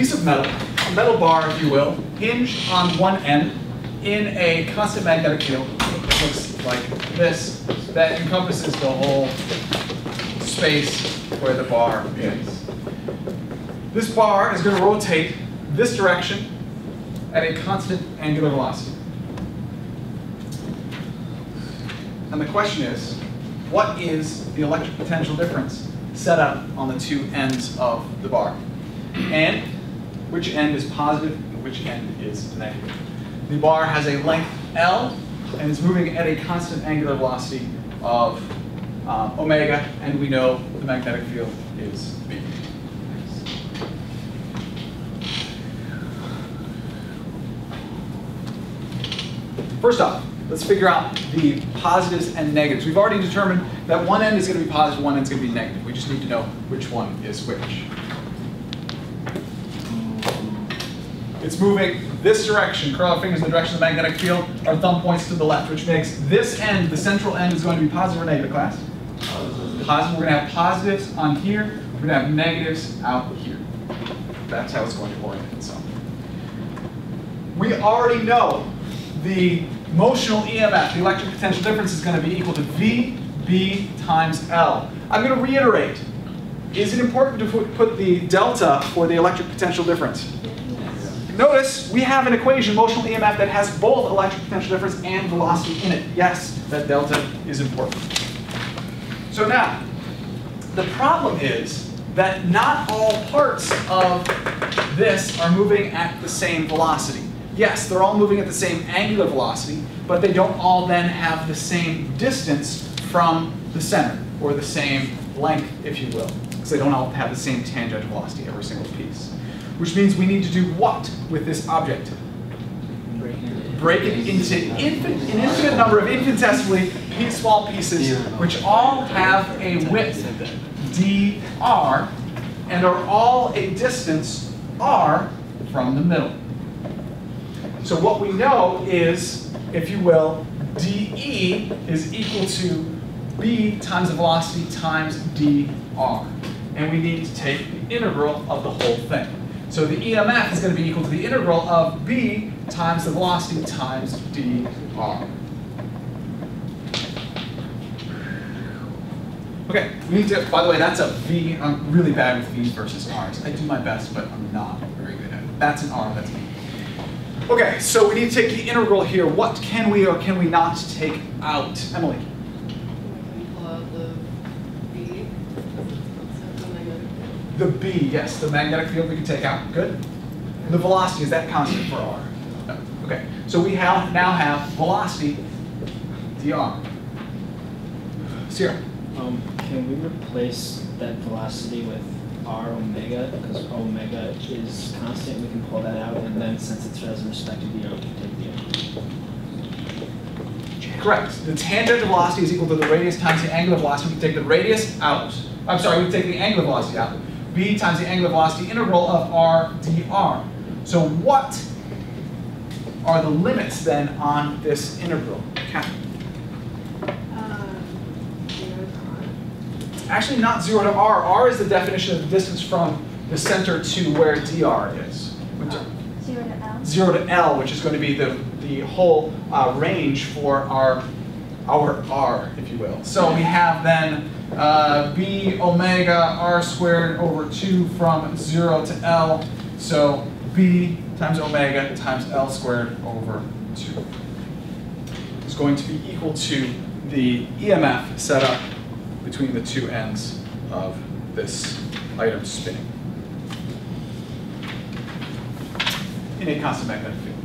piece of metal, a metal bar, if you will, hinged on one end in a constant magnetic field. It looks like this, that encompasses the whole space where the bar is. This bar is going to rotate this direction at a constant angular velocity. And the question is, what is the electric potential difference set up on the two ends of the bar? And which end is positive and which end is negative? The bar has a length L and is moving at a constant angular velocity of um, omega, and we know the magnetic field is B. First off, let's figure out the positives and negatives. We've already determined that one end is going to be positive, one end is going to be negative. We just need to know which one is which. It's moving this direction. Curl our fingers in the direction of the magnetic field. Our thumb points to the left, which makes this end, the central end, is going to be positive or negative, class? Positive. We're going to have positives on here. We're going to have negatives out here. That's how it's going to orient itself. We already know the motional EMF, the electric potential difference, is going to be equal to VB times L. I'm going to reiterate. Is it important to put the delta for the electric potential difference? Notice we have an equation, motional EMF, that has both electric potential difference and velocity in it. Yes, that delta is important. So now, the problem is that not all parts of this are moving at the same velocity. Yes, they're all moving at the same angular velocity, but they don't all then have the same distance from the center, or the same length, if you will, because they don't all have the same tangential velocity, every single piece which means we need to do what with this object? Break it into infin an infinite number of infinitesimally small pieces, which all have a width dr and are all a distance r from the middle. So what we know is, if you will, dE is equal to b times the velocity times dr. And we need to take the integral of the whole thing. So the EMF is going to be equal to the integral of B times the velocity times dr. Okay, we need to, by the way, that's a V. I'm really bad with V's versus R's. I do my best, but I'm not very good at it. That's an R, that's me. Okay, so we need to take the integral here. What can we or can we not take out? Emily? The B, yes, the magnetic field we can take out. Good. The velocity, is that constant for r? No. Okay, so we have now have velocity dr. Sierra? Um, can we replace that velocity with r omega? Because omega is constant, we can pull that out, and then since it's as respect to dr, we can take the Correct. The tangent velocity is equal to the radius times the angular velocity. We can take the radius out. I'm sorry, we can take the angular velocity out b times the angular velocity integral of r dr. So what are the limits then on this integral? Catherine? Um, Actually not 0 to r. r is the definition of the distance from the center to where dr is. Oh, 0 to L? 0 to L, which is going to be the, the whole uh, range for our, our r, if you will. So we have then uh, b omega r squared over 2 from 0 to L. So b times omega times L squared over 2 is going to be equal to the EMF set up between the two ends of this item spinning in a constant magnetic field.